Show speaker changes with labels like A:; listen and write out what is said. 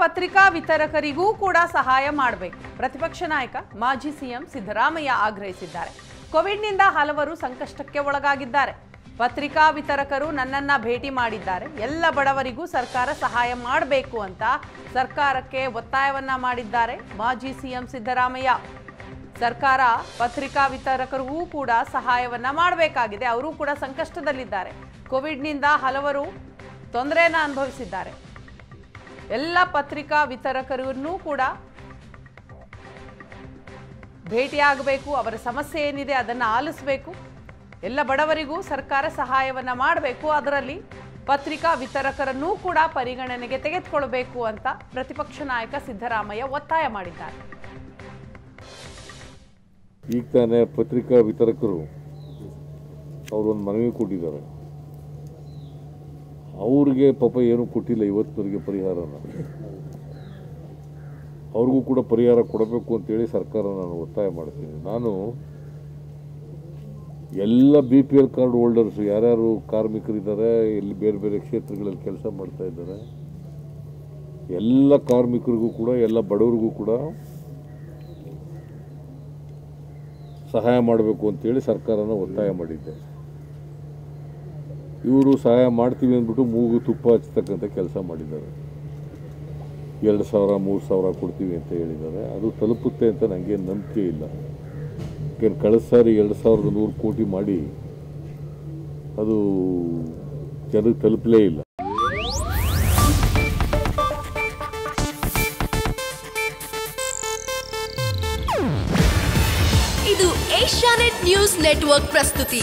A: ಪತ್ರಿಕಾ ವಿತರಕರಿಗೂ ಕೂಡ ಸಹಾಯ ಮಾಡಬೇಕು. ಪ್ರತಿಪಕ್ಷ ನಾಯಕ, ಮಾಜಿ ಸಿಎಂ ಸಿದ್ದರಾಮಯ್ಯ ಆಗ್ರಹಿಸಿದ್ದಾರೆ. ಕೋವಿಡ್ನಿಂದ ಹಲವರು ಸಂಕಷ್ಟಕ್ಕೆ ಒಳಗಾಗಿದ್ದಾರೆ. ಪತ್ರಿಕಾ ವಿತರಕರು ನನ್ನನ್ನು ಭೇಟಿ ಮಾಡಿದ್ದಾರೆ. ಎಲ್ಲ ಬಡವರಿಗೂ ಸರ್ಕಾರ ಸಹಾಯ ಮಾಡಬೇಕು ಅಂತ ಸರ್ಕಾರಕ್ಕೆ ಒತ್ತಾಯವನ್ನ ಮಾಡಿದ್ದಾರೆ ಮಾಜಿ ಸಿಎಂ ಸಿದ್ದರಾಮಯ್ಯ. ಸರ್ಕಾರ ಪತ್ರಿಕಾ ವಿತರಕರಿಗೂ ಕೂಡ ಸಹಾಯವನ್ನ ಮಾಡಬೇಕಾಗಿದೆ. ಅವರು ಕೂಡ ಸಂಕಷ್ಟದಲ್ಲಿದ್ದಾರೆ. ಕೋವಿಡ್ನಿಂದ ಹಲವರು ತೊಂದರೆಯನ್ನು ಅನುಭವಿಸಿದ್ದಾರೆ. ಎಲ್ಲ ಪತ್ರಿಕಾ ವಿತರಕರನ್ನೂ ಕೂಡ ಭೇಟಿಯಾಗಬೇಕು, ಅವರ ಸಮಸ್ಯೆ ಏನಿದೆ ಅದನ್ನು ಆಲಿಸಬೇಕು. ಎಲ್ಲ ಬಡವರಿಗೂ ಸರ್ಕಾರ ಸಹಾಯವನ್ನು ಮಾಡಬೇಕು, ಅದರಲ್ಲಿ ಪತ್ರಿಕಾ ವಿತರಕರನ್ನೂ ಕೂಡ ಪರಿಗಣನೆಗೆ ತೆಗೆದುಕೊಳ್ಬೇಕು ಅಂತ ಪ್ರತಿಪಕ್ಷ ನಾಯಕ ಸಿದ್ದರಾಮಯ್ಯ ಒತ್ತಾಯ ಮಾಡಿದ್ದಾರೆ.
B: ಈಗ ತಾನೇ ಪತ್ರಿಕಾ ವಿತರಕರು ಅವರೊಂದು ಮನವಿ ಕೊಟ್ಟಿದ್ದಾರೆ. ಅವ್ರಿಗೆ ಪಾಪ ಏನೂ ಕೊಟ್ಟಿಲ್ಲ, ಇವತ್ತಿನವರೆಗೆ ಪರಿಹಾರನ ಅವ್ರಿಗೂ ಕೂಡ ಪರಿಹಾರ ಕೊಡಬೇಕು ಅಂತೇಳಿ ಸರ್ಕಾರ ನಾನು ಒತ್ತಾಯ ಮಾಡ್ತೀನಿ. ನಾನು ಎಲ್ಲ B P L card holders ಯಾರ್ಯಾರು ಕಾರ್ಮಿಕರಿದ್ದಾರೆ, ಇಲ್ಲಿ ಬೇರೆ ಬೇರೆ ಕ್ಷೇತ್ರಗಳಲ್ಲಿ ಕೆಲಸ ಮಾಡ್ತಾ ಇದ್ದಾರೆ, ಎಲ್ಲ ಕಾರ್ಮಿಕರಿಗೂ ಕೂಡ, ಎಲ್ಲ ಬಡವರಿಗೂ ಕೂಡ ಸಹಾಯ ಮಾಡಬೇಕು ಅಂತೇಳಿ ಸರ್ಕಾರನ ಒತ್ತಾಯ ಮಾಡಿದ್ದೆ. ಇವರು ಸಹಾಯ ಮಾಡ್ತೀವಿ ಅಂದ್ಬಿಟ್ಟು ಮೂಗು ತುಪ್ಪ ಹಚ್ಚತಕ್ಕಂಥ ಕೆಲಸ ಮಾಡಿದ್ದಾರೆ. ಎರಡು ಸಾವಿರ, ಮೂರು ಸಾವಿರ ಕೊಡ್ತೀವಿ ಅಂತ ಹೇಳಿದ್ದಾರೆ. ಅದು ತಲುಪುತ್ತೆ ಅಂತ ನನಗೆ ನಂಬಿಕೆ ಇಲ್ಲ. ಯಾಕೆಂದ್ರೆ ಕಳೆದ ಸಾರಿ ಎರಡು ಸಾವಿರದ ನೂರು ಕೋಟಿ ಮಾಡಿ ಅದು ಜನಕ್ಕೆ ತಲುಪಲೇ ಇಲ್ಲ.
C: ಇದು ಏಷ್ಯಾನೆಟ್ ನ್ಯೂಸ್ ನೆಟ್ವರ್ಕ್ ಪ್ರಸ್ತುತಿ.